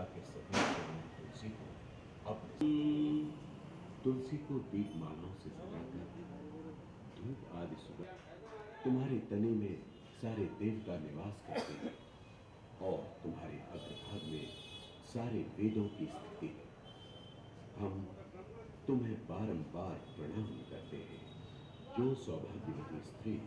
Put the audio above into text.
पतिव्रता के सभी चरण तुलसी को अपने तुलसी को दीप मालों से सजाकर धूप आदि सुबह तुम्हारे तने में सारे देवता निवास करते हैं और तुम्हारे अग्रभाग में सारे वेदों की स्थिति है। हम तुम्हें बारंबार प्रणाम करते हैं। जो सौभाग्यवती स्त्री